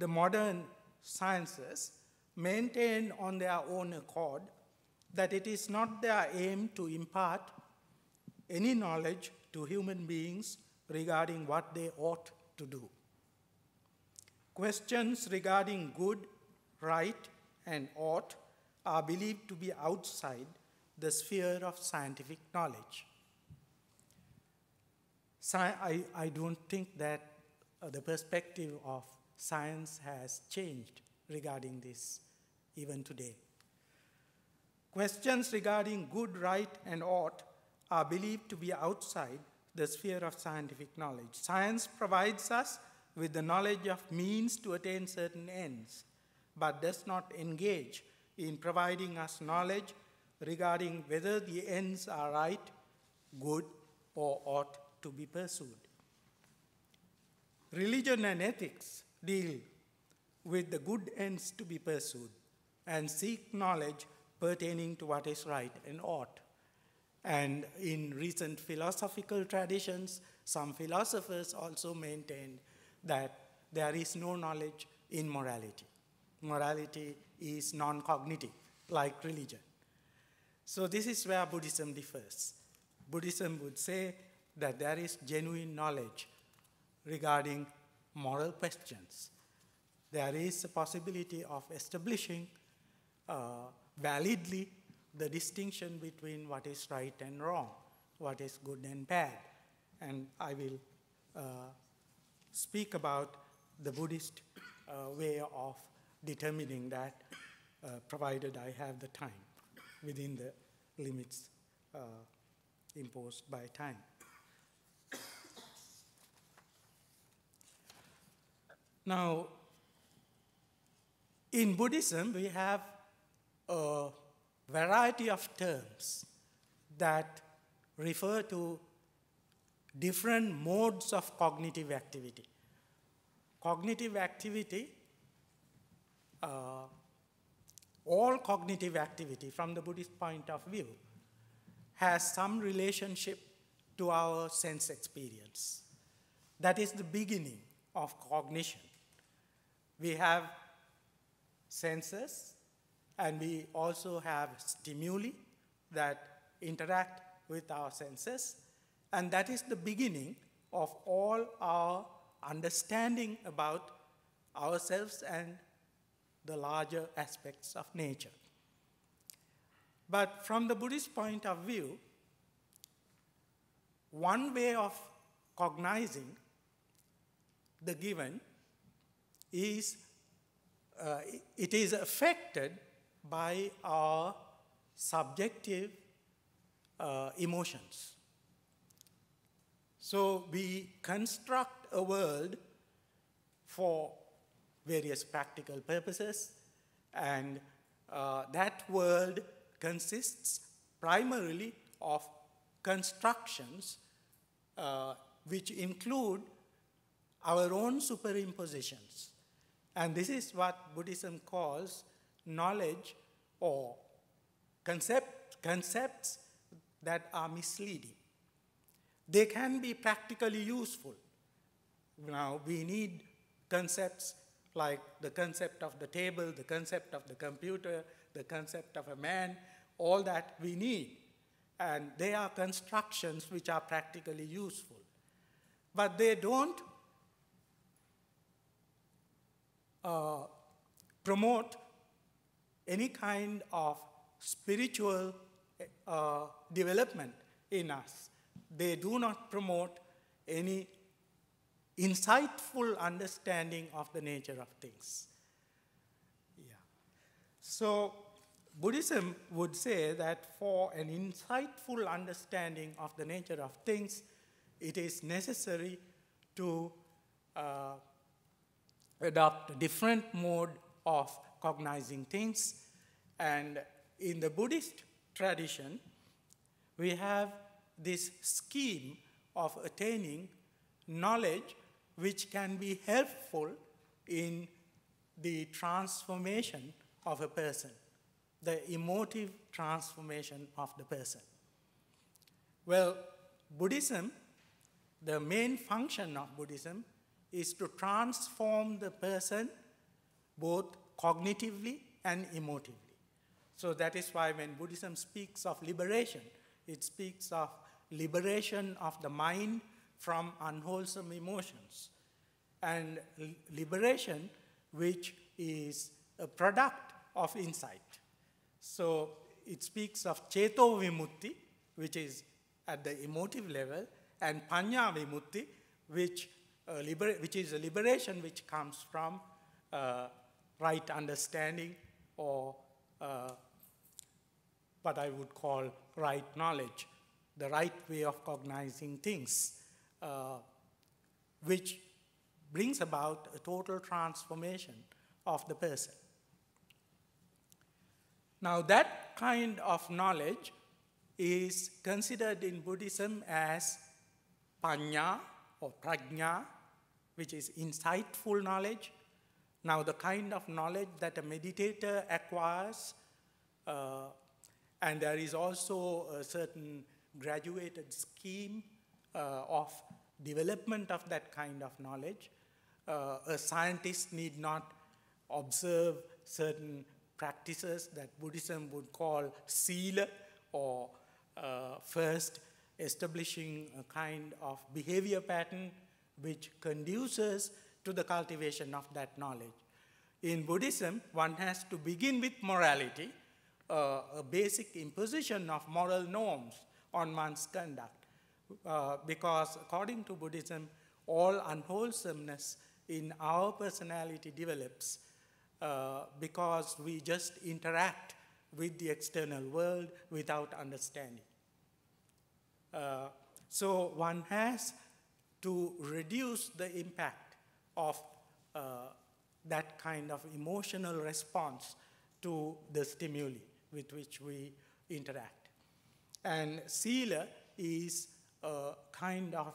the modern sciences maintain on their own accord that it is not their aim to impart any knowledge to human beings regarding what they ought to do. Questions regarding good, right, and ought are believed to be outside the sphere of scientific knowledge. Sci- I, I don't think that uh, the perspective of science has changed regarding this even today. Questions regarding good, right, and ought are believed to be outside the sphere of scientific knowledge. Science provides us with the knowledge of means to attain certain ends, but does not engage in providing us knowledge regarding whether the ends are right, good, or ought to be pursued. Religion and ethics deal with the good ends to be pursued and seek knowledge pertaining to what is right and ought. And in recent philosophical traditions, some philosophers also maintained that there is no knowledge in morality. Morality is non cognitive, like religion. So, this is where Buddhism differs. Buddhism would say that there is genuine knowledge regarding moral questions. There is a possibility of establishing uh, validly the distinction between what is right and wrong, what is good and bad. And I will uh, speak about the Buddhist uh, way of determining that, uh, provided I have the time within the limits uh, imposed by time. Now, in Buddhism, we have a variety of terms that refer to different modes of cognitive activity. Cognitive activity, uh, all cognitive activity from the Buddhist point of view, has some relationship to our sense experience. That is the beginning of cognition. We have senses, and we also have stimuli that interact with our senses, and that is the beginning of all our understanding about ourselves and the larger aspects of nature. But from the Buddhist point of view, one way of cognizing the given is uh, it is affected by our subjective uh, emotions. So we construct a world for various practical purposes, and uh, that world consists primarily of constructions uh, which include our own superimpositions. And this is what Buddhism calls knowledge or concept, concepts that are misleading. They can be practically useful. Now, we need concepts like the concept of the table, the concept of the computer, the concept of a man, all that we need. And they are constructions which are practically useful. But they don't uh, promote any kind of spiritual uh, development in us. They do not promote any insightful understanding of the nature of things. Yeah. So, Buddhism would say that for an insightful understanding of the nature of things, it is necessary to uh, adopt a different mode of cognizing things. And in the Buddhist tradition, we have this scheme of attaining knowledge which can be helpful in the transformation of a person, the emotive transformation of the person. Well, Buddhism, the main function of Buddhism is to transform the person both cognitively and emotively. So that is why when Buddhism speaks of liberation, it speaks of liberation of the mind from unwholesome emotions and liberation which is a product of insight. So it speaks of Cheto Vimutti, which is at the emotive level, and Panya Vimutti, which, which is a liberation which comes from uh, right understanding or uh, what I would call right knowledge, the right way of cognizing things, uh, which brings about a total transformation of the person. Now, that kind of knowledge is considered in Buddhism as panya or prajna, which is insightful knowledge. Now, the kind of knowledge that a meditator acquires, uh, and there is also a certain graduated scheme uh, of development of that kind of knowledge. Uh, a scientist need not observe certain practices that Buddhism would call sila or uh, first establishing a kind of behavior pattern which conduces to the cultivation of that knowledge. In Buddhism, one has to begin with morality, uh, a basic imposition of moral norms on one's conduct. Uh, because according to Buddhism, all unwholesomeness in our personality develops uh, because we just interact with the external world without understanding. Uh, so one has to reduce the impact of uh, that kind of emotional response to the stimuli with which we interact. And sila is a kind of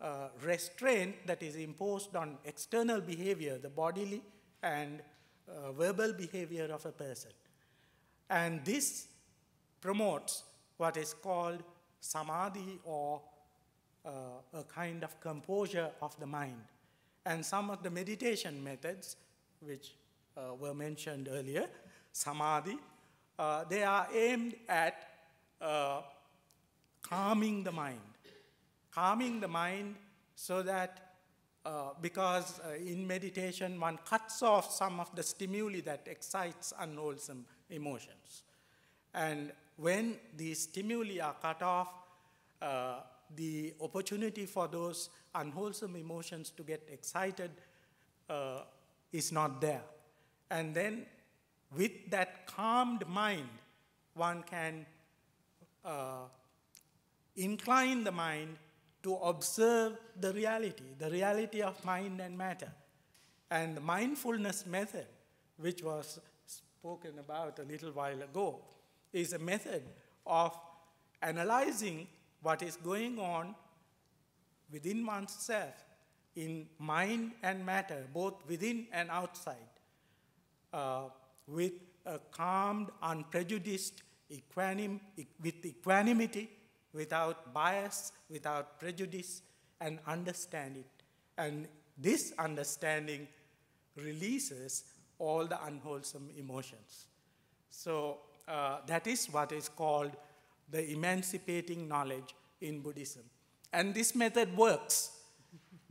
uh, restraint that is imposed on external behavior, the bodily and uh, verbal behavior of a person. And this promotes what is called samadhi or a kind of composure of the mind. And some of the meditation methods, which uh, were mentioned earlier, samadhi, uh, they are aimed at uh, calming the mind. Calming the mind so that uh, because uh, in meditation one cuts off some of the stimuli that excites unwholesome emotions. And when these stimuli are cut off, uh, the opportunity for those unwholesome emotions to get excited uh, is not there. And then with that calmed mind, one can uh, incline the mind to observe the reality, the reality of mind and matter. And the mindfulness method, which was spoken about a little while ago, is a method of analyzing what is going on within oneself in mind and matter, both within and outside, uh, with a calmed, unprejudiced, equanim, with equanimity without bias, without prejudice, and understand it. And this understanding releases all the unwholesome emotions. So uh, that is what is called the emancipating knowledge in Buddhism. And this method works.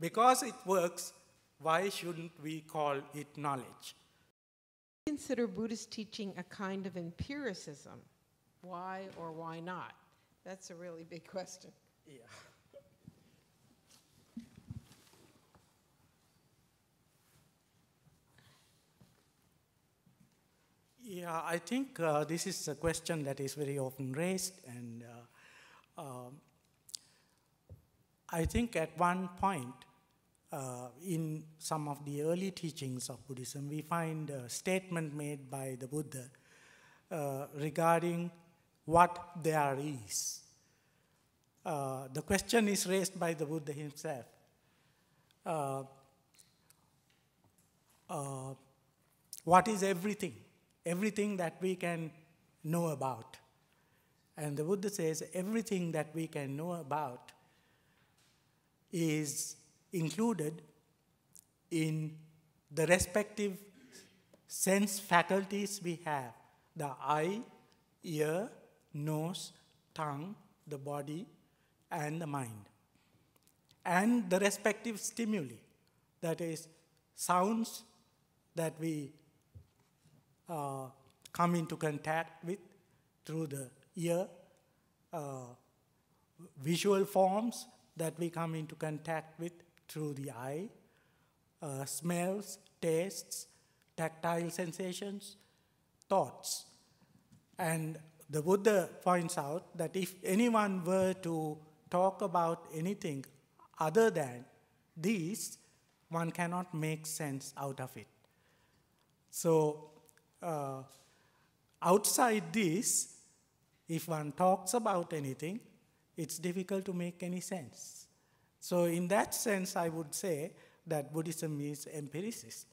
because it works, why shouldn't we call it knowledge? Consider Buddhist teaching a kind of empiricism. Why or why not? That's a really big question. Yeah. Yeah, I think uh, this is a question that is very often raised, and uh, um, I think at one point uh, in some of the early teachings of Buddhism, we find a statement made by the Buddha uh, regarding what there is. Uh, the question is raised by the Buddha himself. Uh, uh, what is everything? Everything that we can know about. And the Buddha says everything that we can know about is included in the respective sense faculties we have the eye, ear, nose, tongue, the body, and the mind. And the respective stimuli, that is, sounds that we uh, come into contact with through the ear, uh, visual forms that we come into contact with through the eye, uh, smells, tastes, tactile sensations, thoughts. And the Buddha points out that if anyone were to talk about anything other than these, one cannot make sense out of it. So, uh, outside this, if one talks about anything, it's difficult to make any sense. So, in that sense, I would say that Buddhism is empiricist.